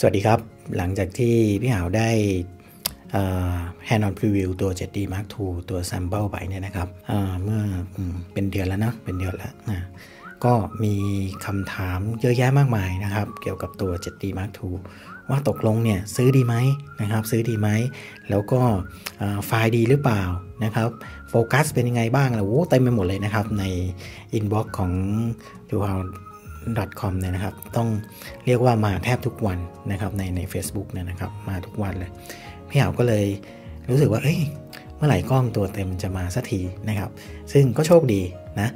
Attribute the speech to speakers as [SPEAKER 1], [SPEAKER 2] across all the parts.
[SPEAKER 1] สวัสดีครับ หลังจากที่พี่หาวได้ hands on preview ตัว 7D Mark II ตัว sample ไปเนี่ยนะครับเมื่อเป็นเดือนแล้วนะเป็นเดือนแล้วนะก็มีคำถามเยอะแยะมากมายนะครับ เกี่ยวกับตัว 7D Mark II ว่าตกลงเนี่ยซื้อดีไหมนะครับ ซื้อดีไหม แล้วก็ไฟล์ดีหรือเปล่านะครับโฟกัสเป็นยังไงบ้างอะโอ้เต็มไปหมดเลยนะครับ ใน inbox ของ d u h a l com เนี่ยนะครับ ต้องเรียกว่ามาแทบทุกวันนะครับในใน a c e b o o k เนี่ยนะครับ มาทุกวันเลย พี่หาวก็เลยรู้สึกว่า เอ้ย เมื่อไหร่กล้องตัวเต็มจะมาสักทีนะครับ ซึ่งก็โชคดีนะ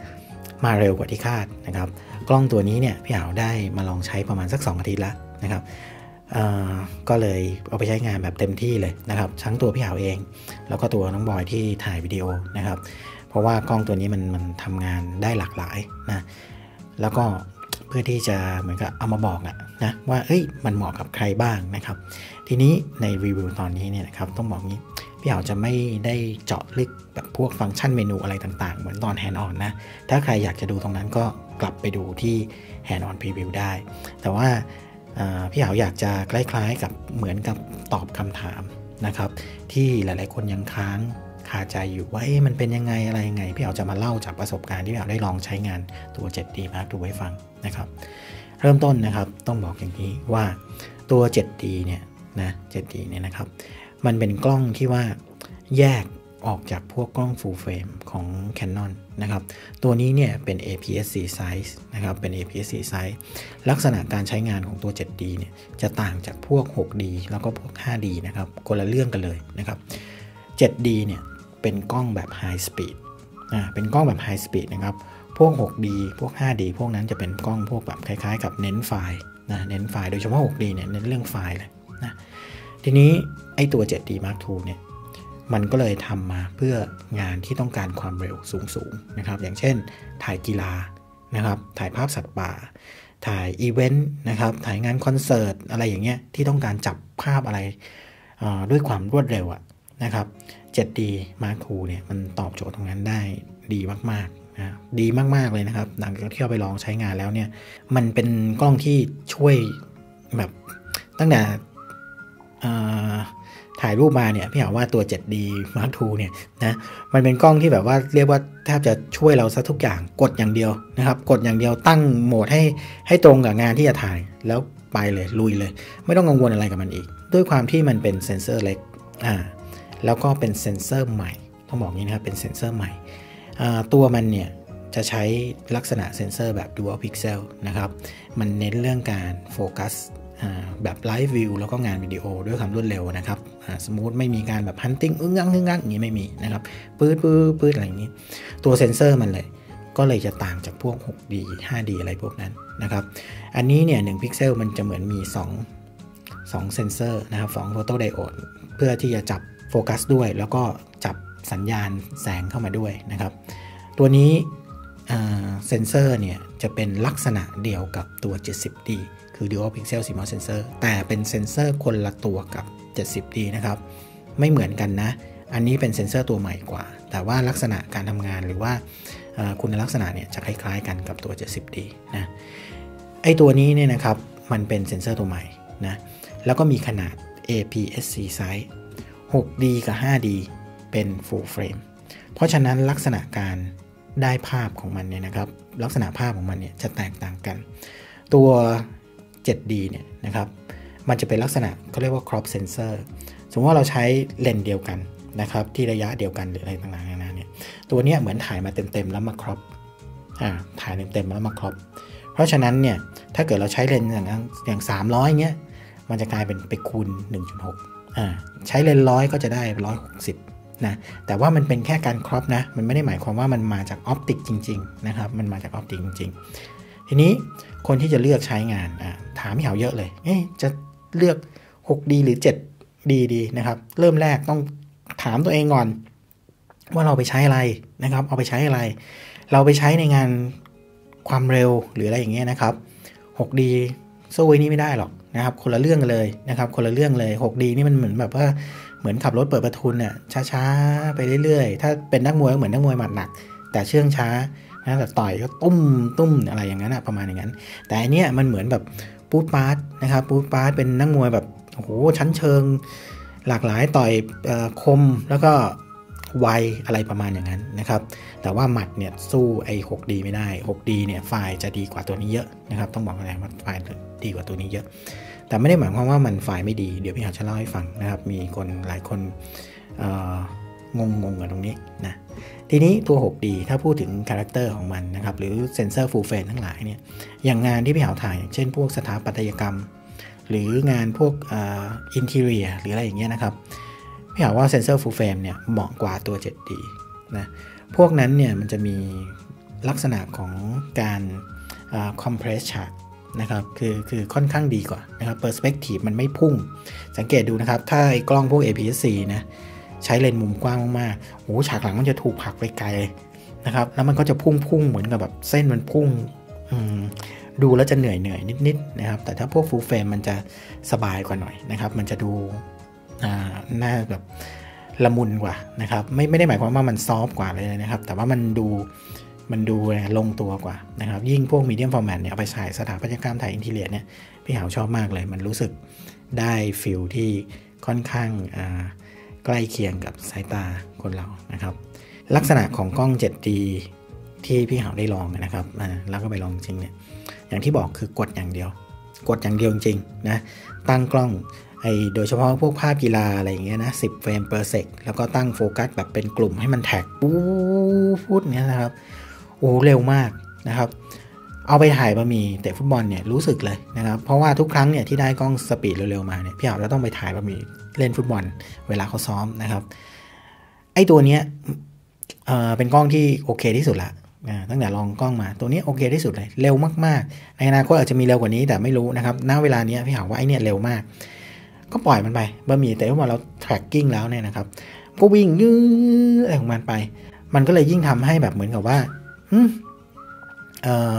[SPEAKER 1] มาเร็วกว่าที่คาดนะครับ กล้องตัวนี้เนี่ยพี่หาวได้มาลองใช้ประมาณสัก 2 อาทิตย์แล้วนะครับก็เลยเอาไปใช้งานแบบเต็มที่เลยนะครับทั้งตัวพี่หาวเอง แล้วก็ตัวน้องบอยที่ถ่ายวิดีโอนะครับ เพราะว่ากล้องตัวนี้มันมันทำงานได้หลากหลายนะแล้วก็ เพื่อที่จะเหมือนกับเอามาบอกอะนะว่าเอ้ยมันเหมาะกับใครบ้างนะครับ ทีนี้ในรีวิวตอนนี้เนี่ยนะครับต้องบอกงี้พี่หาวจะไม่ได้เจาะลึกแบบพวกฟังก์ชันเมนูอะไรต่างๆ เหมือนตอน hands on นะ ถ้าใครอยากจะดูตรงนั้นก็กลับไปดูที่ hands on preview ได้ แต่ว่าพี่หาวอยากจะคล้ายๆกับเหมือนกับตอบคำถามนะครับที่หลายๆคนยังค้าง คาใจอยู่ว่าเอ๊ะมันเป็นยังไงอะไรยังไงพี่เอาจะมาเล่าจากประสบการณ์ที่พี่เอาได้ลองใช้งานตัว 7D Mark ดูไว้ฟังนะครับ เริ่มต้นนะครับต้องบอกอย่างนี้ว่าตัว 7D เนี่ยนะ 7D เนี่ยนะครับ มันเป็นกล้องที่ว่าแยกออกจากพวกกล้อง full frame ของ Canon นะครับ ตัวนี้เนี่ยเป็น APS-C size นะครับ เป็น APS-C size ลักษณะการใช้งานของตัว 7D เนี่ยจะต่างจากพวก 6D แล้วก็พวก 5D นะครับคนละเรื่องกันเลยนะครับ 7D เนี่ย เป็นกล้องแบบ High Speed อ่าเป็นกล้องแบบ High Speed นะครับ พวก 6D พวก 5D พวกนั้นจะเป็นกล้องพวกแบบคล้ายๆ กับเน้นไฟล์นะเน้นไฟล์โดยเฉพาะ 6D เนี่ยเน้นเรื่องไฟล์เลยนะทีนี้ไอตัว 7D Mark II เนี่ยมันก็เลยทำมาเพื่องานที่ต้องการความเร็วสูงๆนะครับ อย่างเช่น ถ่ายกีฬานะครับ ถ่ายภาพสัตว์ป่า ถ่ายอีเวนต์นะครับ ถ่ายงานคอนเสิร์ตอะไรอย่างเงี้ยที่ต้องการจับภาพอะไรด้วยความรวดเร็วอะนะครับ 7D Mark II เนี่ยมันตอบโจทย์ตรงนั้นได้ดีมากๆนะดีมากๆเลยนะครับ หลังจากที่เราไปลองใช้งานแล้วเนี่ย มันเป็นกล้องที่ช่วยแบบตั้งแต่ถ่ายรูปมาเนี่ยพี่หาวว่าตัว 7D Mark II เนี่ยนะมันเป็นกล้องที่แบบว่าเรียกว่าแทบจะช่วยเราซะทุกอย่างกดอย่างเดียวนะครับ กดอย่างเดียวตั้งโหมดให้ให้ตรงกับงานที่จะถ่ายแล้วไปเลยลุยเลย ไม่ต้องกังวลอะไรกับมันอีก ด้วยความที่มันเป็นเซนเซอร์เล็กอ่า แล้วก็เป็นเซนเซอร์ใหม่ ต้องบอกงี้นะครับเป็นเซนเซอร์ใหม่ ตัวมันเนี่ยจะใช้ลักษณะเซนเซอร์แบบ dual pixel นะครับ มันเน้นเรื่องการโฟกัสแบบ live view แล้วก็งานวิดีโอด้วยความรวดเร็วนะครับสมมติไม่มีการแบบ hunting อึ้งงังอึ้งงังอย่างนี้ไม่มีนะครับปื๊ดปื๊ดปื๊ดอะไรอย่างนี้ ตัวเซนเซอร์มันเลย ก็เลยจะต่างจากพวก 6D 5D อะไรพวกนั้นนะครับ อันนี้เนี่ย1พิกเซลมันจะเหมือนมี 2 2เซนเซอร์นะครับ2 photodiode เพื่อที่จะจับ โฟกัสด้วย แล้วก็จับสัญญาณแสงเข้ามาด้วยนะครับ ตัวนี้เซนเซอร์เนี่ยจะเป็นลักษณะเดียวกับตัว 70D คือ Dual Pixel CMOS Sensor แต่เป็นเซนเซอร์คนละตัวกับ 70D นะครับ ไม่เหมือนกันนะ อันนี้เป็นเซนเซอร์ตัวใหม่กว่า แต่ว่าลักษณะการทำงานหรือว่าคุณลักษณะเนี่ยจะคล้ายๆกันกับตัว 70D นะ ไอตัวนี้เนี่ยนะครับ มันเป็นเซนเซอร์ตัวใหม่นะ แล้วก็มีขนาด APS-C size 6D กับ 5D เป็น full frame เพราะฉะนั้นลักษณะการได้ภาพของมันเนี่ยนะครับ ลักษณะภาพของมันเนี่ยจะแตกต่างกัน ตัว 7D เนี่ยนะครับ มันจะเป็นลักษณะเขาเรียกว่า crop sensor สมมติว่าเราใช้เลนส์เดียวกันนะครับที่ระยะเดียวกันหรืออะไรต่างๆนานาเนี่ยตัวนี้เหมือนถ่ายมาเต็มๆแล้วมาครอปอ่าถ่ายเต็มๆแล้วมาครอปเพราะฉะนั้นเนี่ยถ้าเกิดเราใช้เลนส์อย่างอย่าง300เงี้ยมันจะกลายเป็นไปคูณ 1.6 ใช้เลนร้อยก็จะได้ 160นะแต่ว่ามันเป็นแค่การครอปนะมันไม่ได้หมายความว่ามันมาจากออปติกจริงๆนะครับมันมาจากออปติกจริง ๆ ทีนี้คนที่จะเลือกใช้งานถามพี่เหาเยอะเลยเอ๊จะเลือก 6D หรือ 7D ดีนะครับ เริ่มแรกต้องถามตัวเองก่อน ว่าเราไปใช้อะไรนะครับ เอาไปใช้อะไร เราไปใช้ในงานความเร็วหรืออะไรอย่างเงี้ยนะครับ 6D สู้ไว้นี่ไม่ได้หรอกนะครับ คนละเรื่องเลยนะครับ คนละเรื่องเลย 6D นี่มันเหมือนแบบว่าเหมือนขับรถเปิดประทุนเนี่ยช้าๆ ไปเรื่อยๆ ถ้าเป็นนักมวยก็เหมือนนักมวยหมัดหนัก แต่เชื่องช้านะแต่ต่อยก็ตุ้มตุ้มอะไรอย่างนั้นอะประมาณอย่างนั้น แต่อันเนี้ยมันเหมือนแบบปูดปาร์ตนะครับปูดปาร์ตเป็นนักมวยแบบโอ้โหชั้นเชิง หลากหลายต่อยอคมแล้วก็ ไวอะไรประมาณอย่างนั้นนะครับ แต่ว่าหมัดเนี่ยสู้ไอ้ 6D ไม่ได้ 6D เนี่ยไฟล์จะดีกว่าตัวนี้เยอะนะครับ ต้องบอกเลยว่าไฟล์ดีกว่าตัวนี้เยอะ แต่ไม่ได้หมายความว่ามันไฟล์ไม่ดี เดี๋ยวพี่หาวจะเล่าให้ฟังนะครับ มีคนหลายคนงงงงกันตรงนี้นะ ทีนี้ตัว 6D ถ้าพูดถึง character ของมันนะครับ หรือเซนเซอร์ full frame ทั้งหลายเนี่ย อย่างงานที่พี่หาวถ่าย เช่นพวกสถาปัตยกรรม หรืองานพวก interior หรืออะไรอย่างเงี้ยนะครับ พี่หาวว่าเซนเซอร์ full frame เนี่ยเหมาะกว่าตัว 7D นะพวกนั้นเนี่ยมันจะมีลักษณะของการ compress ฉากนะครับคือคือค่อนข้างดีกว่านะครับ perspective มันไม่พุ่ง สังเกตดูนะครับ ถ้าไอ้กล้องพวก APS-C นะใช้เลนส์มุมกว้างมากๆโอ้ฉากหลังมันจะถูกผลักไปไกลนะครับแล้วมันก็จะพุ่งพุ่งเหมือนกับแบบเส้นมันพุ่งดูแล้วจะเหนื่อยเหนื่อยนิดๆนะครับแต่ถ้าพวก full frame มันจะสบายกว่าหน่อยนะครับมันจะดู น่าแบบละมุนกว่านะครับไม่ไม่ได้หมายความว่ามัน soft กว่าเลยนะครับ แต่ว่ามันดูมันดูลงตัวกว่านะครับ ยิ่งพวก medium format เนี่ยเอาไปถ่ายสถาปัตยกรรมถ่าย interior เนี่ยพี่หาวชอบมากเลย มันรู้สึกได้ feel ที่ค่อนข้างใกล้เคียงกับสายตาคนเรานะครับ ลักษณะของกล้อง 7D ที่พี่หาวได้ลองนะครับแล้วก็ไปลองจริงเนี่ยอย่างที่บอกคือกดอย่างเดียว กดอย่างเดียวจริงนะตั้งกล้องไอโดยเฉพาะพวกภาพกีฬาอะไรอย่างเงี้ยนะสิบ frame per sec แล้วก็ตั้งโฟกัสแบบเป็นกลุ่มให้มัน track ปู๊ดๆเนี้ยนะครับโอ้เร็วมากนะครับ เอาไปถ่ายบะหมี่เตะฟุตบอลเนี่ยรู้สึกเลยนะครับ เพราะว่าทุกครั้งเนี่ยที่ได้กล้อง speed เร็วๆมาเนี่ยพี่หาวจะต้องไปถ่ายบะหมี่เล่นฟุตบอล เวลาเขาซ้อมนะครับ ไอตัวเนี้ยเออเป็นกล้องที่โอเคที่สุดละ ตั้งแต่ลองกล้องมา ตัวนี้โอเคที่สุดเลย เร็วมากๆ ในอนาคตอาจจะมีเร็วกว่านี้แต่ไม่รู้นะครับ ณ เวลานี้พี่หาว่าไอเนี่ยเร็วมาก ก็ปล่อยมันไปบะหมี่แต่ว่าเรา tracking แล้วเนี่ยนะครับ ก็วิ่งยื้ออะไรของมันไป มันก็เลยยิ่งทำให้แบบเหมือนกับว่าเออ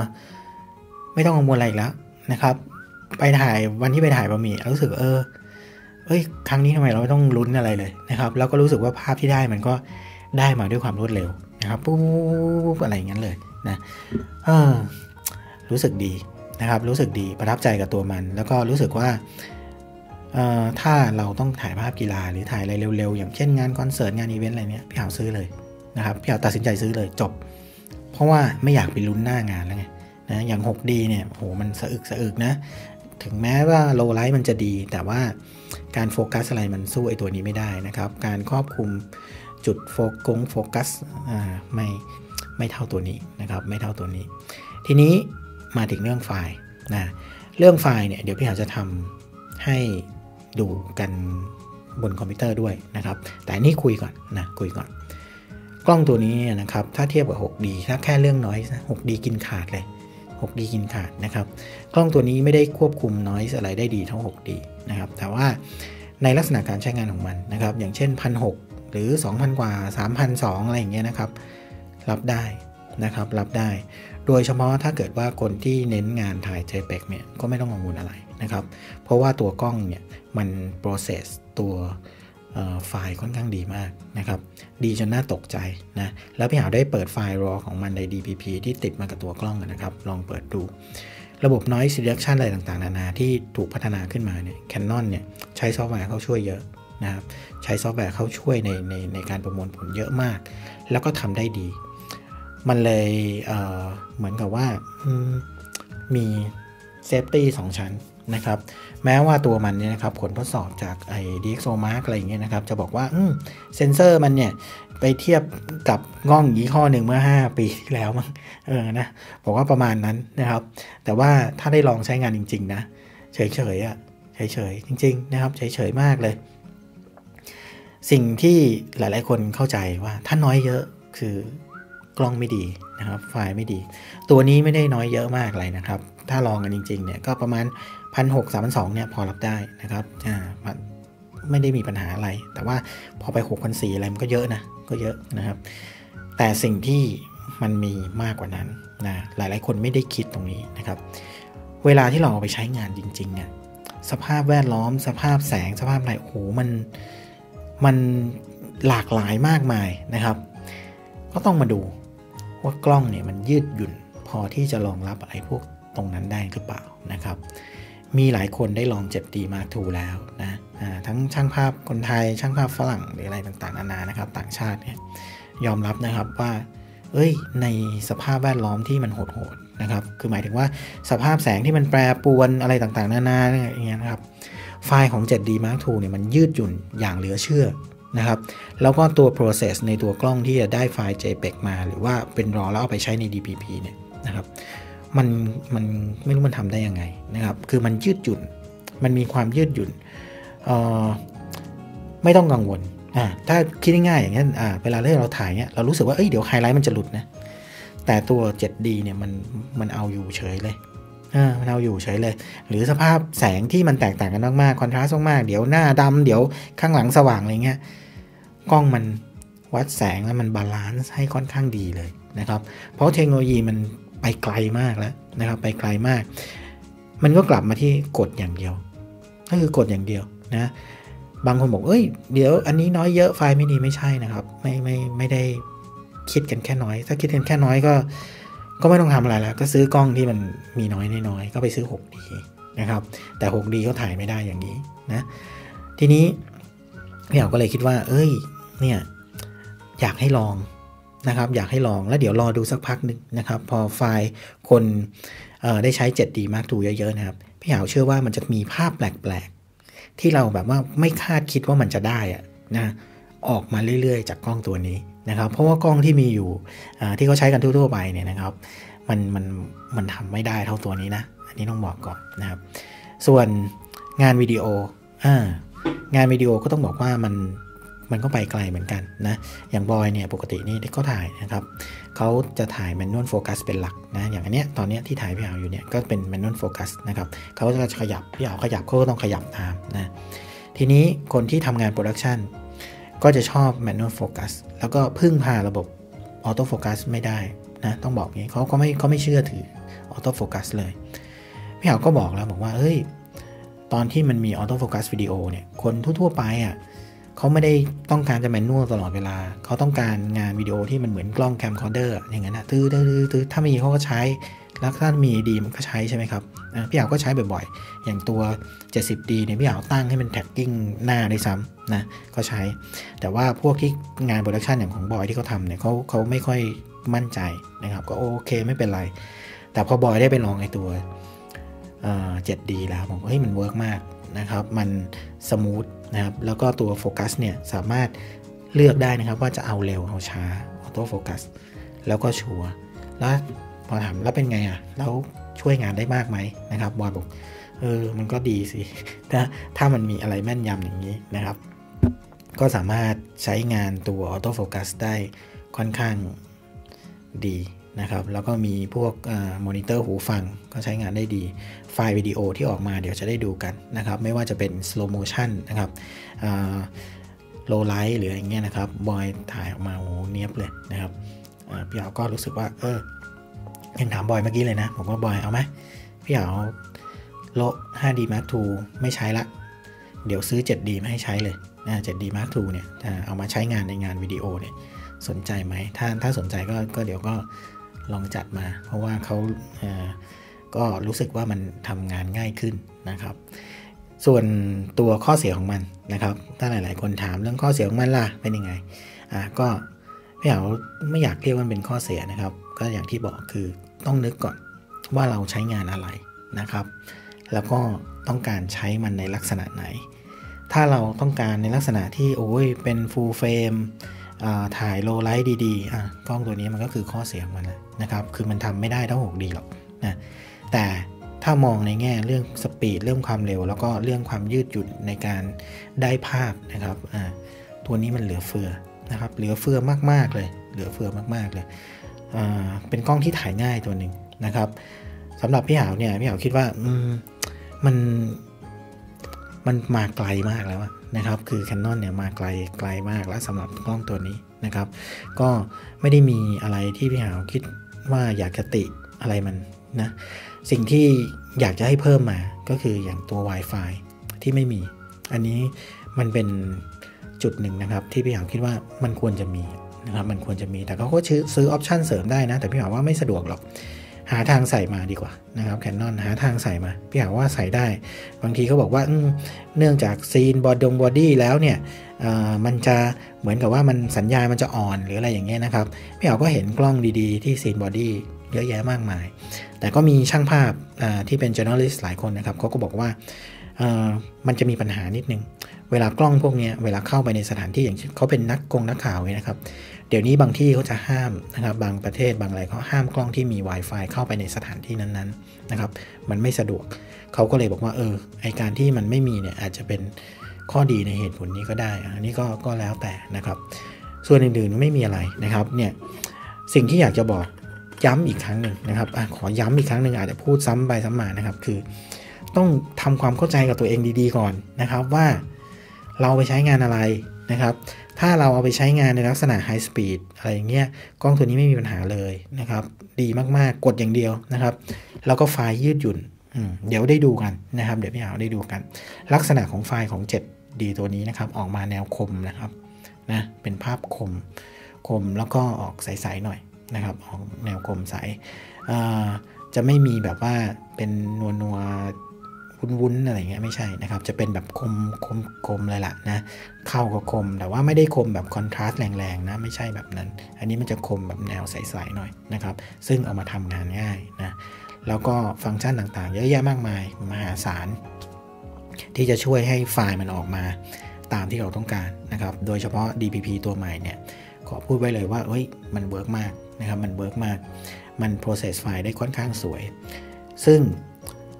[SPEAKER 1] ไม่ต้องกังวลอะไรอีกแล้วนะครับ ไปถ่ายวันที่ไปถ่ายบะหมี่รู้สึกเออเอ้ย ครั้งนี้ทำไมเราไม่ต้องลุ้นอะไรเลยนะครับ แล้วก็รู้สึกว่าภาพที่ได้มันก็ได้มาด้วยความรวดเร็ว นะครับปุ๊บอะไรอย่างนั้นเลยนะเออรู้สึกดีนะครับ รู้สึกดีประทับใจกับตัวมัน แล้วก็รู้สึกว่าถ้าเราต้องถ่ายภาพกีฬาหรือถ่ายอะไรเร็วๆ อย่างเช่นงานคอนเสิร์ตงานอีเวนต์อะไรเนี้ยพี่หาวซื้อเลยนะครับพี่หาวตัดสินใจซื้อเลยจบ เพราะว่าไม่อยากไปลุ้นหน้างานแล้วไงนะอย่าง 6D เนี่ยโหมันสะอึกสะอึกนะ ถึงแม้ว่าโลไลท์มันจะดี แต่ว่าการโฟกัสอะไรมันสู้ไอตัวนี้ไม่ได้นะครับ การครอบคุม จุดโฟกัสโฟกัสไม่ไม่เท่าตัวนี้นะครับ ไม่เท่าตัวนี้ ทีนี้มาถึงเรื่องไฟล์นะเรื่องไฟล์เนี่ยเดี๋ยวพี่หาวจะทำให้ดูกันบนคอมพิวเตอร์ด้วยนะครับ แต่นี่คุยก่อนนะคุยก่อน กล้องตัวนี้นะครับ ถ้าเทียบกับ 6D ถ้าแค่เรื่อง noise 6D กินขาดเลย 6D กินขาดนะครับ กล้องตัวนี้ไม่ได้ควบคุม noise อะไรได้ดีเท่า 6D นะครับ แต่ว่าในลักษณะการใช้งานของมันนะครับ อย่างเช่น 1,600 หรือ 2,000 กว่า3,200อะไรอย่างเงี้ยนะครับ รับได้นะครับ รับได้ โดยเฉพาะถ้าเกิดว่าคนที่เน้นงานถ่าย JPEG เนี่ยก็ไม่ต้องกังวลอะไรนะครับ เพราะว่าตัวกล้องเนี่ยมัน process ตัวไฟล์ค่อนข้างดีมากนะครับ ดีจนน่าตกใจนะ แล้วพี่หาได้เปิดไฟล์ raw ของมันใน DPP ที่ติดมากับตัวกล้องนะครับ ลองเปิดดู ระบบ noise reduction อะไรต่างๆ นานาที่ถูกพัฒนาขึ้นมาเนี่ย Canon เนี่ยใช้ซอฟต์แวร์เขาช่วยเยอะ นะครับใช้ซอฟต์แวร์เขาช่วยในในในการประมวลผลเยอะมาก แล้วก็ทำได้ดี มันเลยเหมือนกับว่ามี safety 2ชั้นนะครับแม้ว่าตัวมันเนี่ยนะครับผลทดสอบจากไอ้ DxO Mark อะไรอย่างเงี้ยนะครับจะบอกว่าเซนเซอร์มันเนี่ยไปเทียบกับกล้องยี่ห้อหนึ่งเมื่อ 5 ปีที่แล้วมั้งเออนะบอกว่าประมาณนั้นนะครับ แต่ว่าถ้าได้ลองใช้งานจริง ๆ นะ เฉยๆอะ่ะเฉยๆจริง ๆ นะครับ เฉยๆมากเลย สิ่งที่หลาย ๆ คนเข้าใจว่าถ้าน้อยเยอะคือกล้องไม่ดีนะครับ ไฟล์ไม่ดี ตัวนี้ไม่ได้น้อยเยอะมากเลยนะครับ ถ้าลองกันจริง ๆ เนี่ยก็ประมาณพันหกสามพันสองเนี่ยพอรับได้นะครับอ่าไม่ได้มีปัญหาอะไร แต่ว่าพอไปหกพันสี่อะไรมันก็เยอะนะ ก็เยอะนะครับ แต่สิ่งที่มันมีมากกว่านั้นนะหลาย ๆ คนไม่ได้คิดตรงนี้นะครับ เวลาที่เราเอาไปใช้งานจริงๆเนี่ยสภาพแวดล้อม สภาพแสงสภาพอะไรโอ้โหมัน มันหลากหลายมากมายนะครับ ก็ต้องมาดูว่ากล้องเนี่ยมันยืดหยุ่นพอที่จะรองรับไอะไรพวกตรงนั้นได้หรือเปล่านะครับ มีหลายคนได้ลอง 7D Mark II แล้วนะทั้งช่างภาพคนไทยช่างภาพฝรั่งหรืออะไรต่างๆนานานะครับ ต่างชาติเนี่ยยอมรับนะครับว่า เอ้ย ในสภาพแวดล้อมที่มันโหดๆนะครับ คือหมายถึงว่าสภาพแสงที่มันแปรปรวนอะไรต่างๆ นานาอย่างเงี้ยนะครับ ไฟล์ของ 7D Mark II เนี่ยมันยืดหยุ่นอย่างเหลือเชื่อนะครับ แล้วก็ตัว process ในตัวกล้องที่จะได้ไฟล์ JPEG มา หรือว่าเป็นรอแล้วเอาไปใช้ใน DPP เนี่ยนะครับ มันมันไม่รู้มันทำได้ยังไงนะครับ คือมันยืดหยุ่น มันมีความยืดหยุ่น ไม่ต้องกังวลอ่าถ้าคิดง่ายๆอย่างนี้อ่าเวลาที่เราถ่ายเนี่ยเรารู้สึกว่า เอ้ย เดี๋ยวไฮไลท์มันจะหลุดนะ แต่ตัว 7D เนี่ยมันมันเอาอยู่เฉยเลย อ่ามันเอาอยู่เฉยเลย หรือสภาพแสงที่มันแตกต่างกันมากๆ contrast มากๆเดี๋ยวหน้าดำเดี๋ยวข้างหลังสว่างอะไรเงี้ยกล้องมันวัดแสงแล้วมัน balance ให้ค่อนข้างดีเลยนะครับ เพราะเทคโนโลยีมันไปไกลมากแล้วนะครับ ไปไกลมาก มันก็กลับมาที่กดอย่างเดียวก็คือกดอย่างเดียวนะบางคนบอกเอ้ยเดี๋ยวอันนี้น้อยเยอะไฟล์ไม่ดีไม่ใช่นะครับ ไม่ไม่ไม่ได้คิดกันแค่น้อย ถ้าคิดกันแค่น้อยก็ ก็ไม่ต้องทำอะไรแล้ว ก็ซื้อกล้องที่มันมีน้อยน้อยก็ไปซื้อ 6D นะครับ แต่ 6D เขาถ่ายไม่ได้อย่างนี้นะ ทีนี้พี่เอาก็เลยคิดว่า เอ้ย เนี่ย อยากให้ลองนะครับ อยากให้ลอง แล้วเดี๋ยวรอดูสักพักนึงนะครับ พอไฟล์คนได้ใช้ 7D Mark II เยอะๆนะครับ พี่เหาเชื่อว่ามันจะมีภาพแปลกๆ ที่เราแบบว่าไม่คาดคิดว่ามันจะได้อะนะ ออกมาเรื่อยๆ จากกล้องตัวนี้ นะครับ เพราะว่ากล้องที่มีอยู่ที่เขาใช้กันทั่วๆไปเนี่ยนะครับมันมันมันทำไม่ได้เท่าตัวนี้นะ อันนี้ต้องบอกก่อนนะครับ ส่วนงานวิดีโออ่างานวิดีโอก็ต้องบอกว่ามันมันก็ไปไกลเหมือนกันนะ อย่างบอยเนี่ยปกตินี่ก็ถ่ายนะครับเขาจะถ่าย manual focus เป็นหลักนะ อย่างอันเนี้ยตอนเนี้ยที่ถ่ายพี่หาวอยู่เนี่ยก็เป็น manual focus นะครับเขาจะขยับพี่หาวขยับเขาก็ต้องขยับตามนะ ทีนี้คนที่ทำงาน production ก็จะชอบ manual focus แล้วก็พึ่งพาระบบ auto focus ไม่ได้นะต้องบอกงี้เขาก็ไม่เขาไม่เชื่อถือauto focus เลย พี่หาวก็บอกแล้วบอกว่าเฮ้ยตอนที่มันมี auto focus วิดีโอเนี่ยคนทั่วๆไปอะ่ะเขาไม่ได้ต้องการจะ manual ตลอดเวลา เขาต้องการงานวิดีโอที่มันเหมือนกล้อง camcorder อย่างนั้นนะตื้อตื้อตื้อถ้ามีเขาก็ใช้ แล้วถ้ามีดีมันก็ใช้ใช่ไหมครับพี่หาวก็ใช้บ่อยๆ อย่างตัว 70D เนี่ยพี่หาวตั้งให้มัน tracking หน้าด้วยซ้ำนะก็ใช้ แต่ว่าพวกที่งาน production อย่างของบอยที่เขาทำเนี่ยเขาเขาไม่ค่อยมั่นใจนะครับ ก็โอเคไม่เป็นไร แต่พอบอยได้ไปลองไอ้ตัว 7D แล้วผมเฮ้ยมัน work มากนะครับ มัน smooth นะครับแล้วก็ตัวโฟกัสเนี่ยสามารถเลือกได้นะครับว่าจะเอาเร็วเอาช้า auto focus แล้วก็ sure แล้ว อถามแล้วเป็นไงอะแล้วช่วยงานได้มากไหมนะครับบอยบอกเออมันก็ดีสิถ้าถ้ามันมีอะไรแม่นยำอย่างนี้นะครับ ก็สามารถใช้งานตัว auto focus ได้ค่อนข้างดีนะครับ แล้วก็มีพวกมอนิเตอร์หูฟังก็ใช้งานได้ดี ไฟล์วิดีโอที่ออกมาเดี๋ยวจะได้ดูกันนะครับ ไม่ว่าจะเป็น slow motion นะครับ low light หรืออย่างเงี้ยนะครับ บอยถ่ายออกมาโอ้เนียบเลยนะครับพี่หาวก็รู้สึกว่า เออ ยังถามบอยเมื่อกี้เลยนะ ผมว่าบอยเอาไหมพี่เอาโล 5D Mark II ไม่ใช้ละ เดี๋ยวซื้อ 7D มาให้ใช้เลยนะ 7D Mark II เนี่ยเอามาใช้งานในงานวิดีโอเนี่ยสนใจไหมถ้าถ้าสนใจก็ก็เดี๋ยวก็ลองจัดมา เพราะว่าเขาก็รู้สึกว่ามันทำงานง่ายขึ้นนะครับ ส่วนตัวข้อเสียของมันนะครับ ถ้าหลาย ๆ คนถามเรื่องข้อเสียของมันล่ะเป็นยังไงอะก็ไม่อาไม่อยากเรียกว่าเป็นข้อเสียนะครับ ก็อย่างที่บอกคือ ต้องนึกก่อนว่าเราใช้งานอะไรนะครับ แล้วก็ต้องการใช้มันในลักษณะไหน ถ้าเราต้องการในลักษณะที่โอ้ยเป็น full frame ถ่าย low light ดีๆ กล้องตัวนี้มันก็คือข้อเสียของมันนะครับ คือมันทำไม่ได้เท่า 6D หรอกนะแต่ถ้ามองในแง่เรื่อง speed เรื่องความเร็ว แล้วก็เรื่องความยืดหยุ่นในการได้ภาพนะครับตัวนี้มันเหลือเฟือนะครับ เหลือเฟือมากๆเลย เหลือเฟือมากๆเลย เป็นกล้องที่ถ่ายง่ายตัวหนึ่งนะครับสำหรับพี่หาวเนี่ยพี่หาวคิดว่าอืมมันมันมาไกลมากแล้วนะครับ คือ Canon เนี่ยมาไกลไกลมากแล้วสำหรับกล้องตัวนี้นะครับ ก็ไม่ได้มีอะไรที่พี่หาวคิดว่าอยากจะติอะไรมันนะสิ่งที่อยากจะให้เพิ่มมาก็คืออย่างตัว Wi-Fi ที่ไม่มี อันนี้มันเป็นจุดหนึ่งนะครับ ที่พี่หาวคิดว่ามันควรจะมี นะครับมันควรจะมีแต่เขาก็ซื้อ option เสริมได้นะ แต่พี่หาวว่าไม่สะดวกหรอก หาทางใส่มาดีกว่านะครับ Canon หาทางใส่มา พี่หาวว่าใส่ได้ บางทีเขาบอกว่าเนื่องจาก seal body แล้วเนี่ยมันจะเหมือนกับว่ามันสัญญาณมันจะอ่อนหรืออะไรอย่างเงี้ยนะครับ พี่หาวก็เห็นกล้องดีๆ ที่ seal body เยอะแยะมากมาย แต่ก็มีช่างภาพที่เป็น journalist หลายคนนะครับเขาก็บอกว่ามันจะมีปัญหานิดนึง เวลากล้องพวกนี้เวลาเข้าไปในสถานที่อย่างเขาเป็นนักกงนักข่าวนะครับ เดี๋ยวนี้บางที่เขาจะห้ามนะครับ บางประเทศบางอะไรเขาห้ามกล้องที่มี Wi-Fi เข้าไปในสถานที่นั้นๆนะครับ มันไม่สะดวกเขาก็เลยบอกว่าเออไอการที่มันไม่มีเนี่ยอาจจะเป็นข้อดีในเหตุผลนี้ก็ได้ อันนี้ก็ก็แล้วแต่นะครับ ส่วนอื่นๆไม่มีอะไรนะครับเนี่ยสิ่งที่อยากจะบอกย้ำอีกครั้งหนึ่งนะครับอขอย้ำอีกครั้งหนึ่งอาจจะพูดซ้ำไปซ้ำมานะครับ คือ ต้องทำความเข้าใจกับตัวเองดีๆก่อนนะครับว่า เราไปใช้งานอะไรนะครับ ถ้าเราเอาไปใช้งานในลักษณะไฮสปีดอะไรอย่างเงี้ยกล้องตัวนี้ไม่มีปัญหาเลยนะครับ ดีมากๆกดอย่างเดียวนะครับ แล้วก็ไฟล์ยืดหยุ่นเดี๋ยวได้ดูกันนะครับ เดี๋ยวพี่เอาได้ดูกัน ลักษณะของไฟล์ของ 7D ตัวนี้นะครับ ออกมาแนวคมนะครับนะเป็นภาพคมคมแล้วก็ออกใสๆหน่อยนะครับ ออกแนวคมใสจะไม่มีแบบว่าเป็นนัวนัว วุ้นๆอะไรเงี้ยไม่ใช่นะครับ จะเป็นแบบคมคมคมเลยล่ะนะเข้าก็คม แต่ว่าไม่ได้คมแบบคอนทราสต์แรงๆนะไม่ใช่แบบนั้น อันนี้มันจะคมแบบแนวใสๆหน่อยนะครับ ซึ่งเอามาทำงานง่ายนะแล้วก็ฟังก์ชันต่างๆ เยอะแยะมากมายมหาศาลที่จะช่วยให้ไฟล์มันออกมาตามที่เราต้องการนะครับ โดยเฉพาะ DPP ตัวใหม่เนี่ย ขอพูดไว้เลยว่าเฮ้ย มันเวิร์กมากนะครับ มันเวิร์กมาก มัน process ไฟล์ได้ค่อนข้างสวย ซึ่ง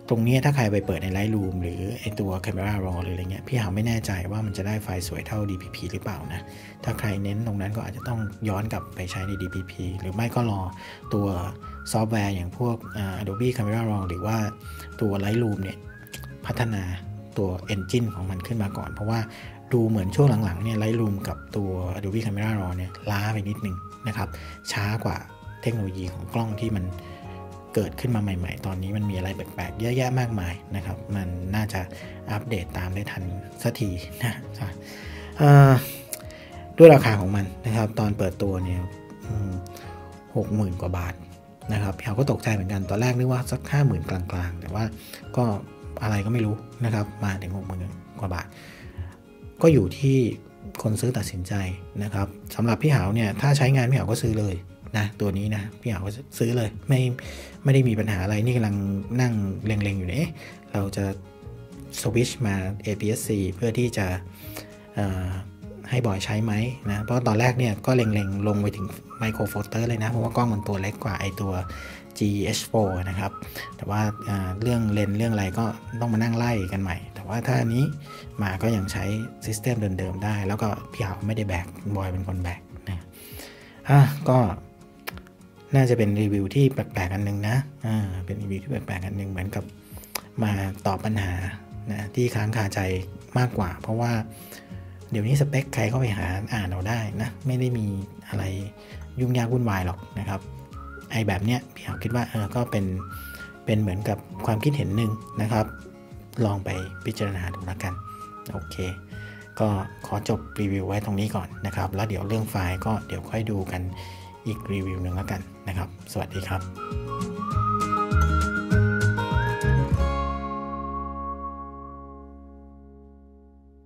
[SPEAKER 1] ตรงนี้ถ้าใครไปเปิดใน Lightroom หรือไอตัว Camera Raw หรืออะไรเงี้ยพี่หาวไม่แน่ใจว่ามันจะได้ไฟล์สวยเท่า DPP หรือเปล่านะ ถ้าใครเน้นตรงนั้นก็อาจจะต้องย้อนกลับไปใช้ใน DPP หรือไม่ก็รอตัวซอฟต์แวร์อย่างพวก Adobe Camera Raw หรือว่าตัว Lightroom เนี่ยพัฒนาตัว Engine ของมันขึ้นมาก่อน เพราะว่าดูเหมือนช่วงหลังๆเนี่ย Lightroom กับตัว Adobe Camera Raw เนี่ยล้าไปนิดนึงนะครับช้ากว่าเทคโนโลยีของกล้องที่มัน เกิดขึ้นมาใหม่ ๆ ตอนนี้มันมีอะไรแปลกๆเยอะแยะมากมายนะครับ มันน่าจะอัปเดตตามได้ทันสักทีนะด้วยราคาของมันนะครับ ตอนเปิดตัวเนี่ยหกหมื่นกว่าบาทนะครับพี่เขาก็ตกใจเหมือนกันตอนแรกนึกว่าสักห้าหมื่นกลางๆ แต่ว่าก็อะไรก็ไม่รู้นะครับ มาถึงหกหมื่นกว่าบาท ก็อยู่ที่คนซื้อตัดสินใจนะครับสำหรับพี่หาวเนี่ยถ้าใช้งานพี่หาวก็ซื้อเลย นะตัวนี้นะพี่หาวก็ซื้อเลยไม่ไม่ได้มีปัญหาอะไรนี่กำลังนั่งเล็งๆอยู่เนี่ยเราจะสวิชมา APS-C เพื่อที่จะให้บอยใช้ไหมนะ เพราะตอนแรกเนี่ยก็เล็งๆ ลงไปถึง Micro Four Thirds เลยนะ เพราะว่ากล้องมันตัวเล็กกว่าไอตัว GH4 นะครับ แต่ว่าเรื่องเลนส์เรื่องอะไรก็ต้องมานั่งไล่กันใหม่ แต่ว่าถ้าอันนี้มาก็ยังใช้ system เดิมๆได้ แล้วก็พี่หาวไม่ได้แบก บอยเป็นคนแบกนะอะก็ น่าจะเป็นรีวิวที่แปลกๆอันหนึ่งนะอ่าเป็นรีวิวที่แปลกๆอันหนึ่งเหมือนกับมาตอบปัญหานะที่ค้างคาใจมากกว่า เพราะว่าเดี๋ยวนี้สเปคใครเข้าไปหาอ่านเอาได้นะ ไม่ได้มีอะไรยุ่งยากวุ่นวายหรอกนะครับไอแบบเนี้ยพี่เขาคิดว่าเออก็เป็นเป็นเหมือนกับความคิดเห็นหนึ่งนะครับ ลองไปพิจารณาดูแล้วกันโอเค ก็ขอจบรีวิวไว้ตรงนี้ก่อนนะครับ แล้วเดี๋ยวเรื่องไฟล์ก็เดี๋ยวค่อยดูกันอีกรีวิวหนึ่งแล้วกัน นะครับ สวัสดีครับ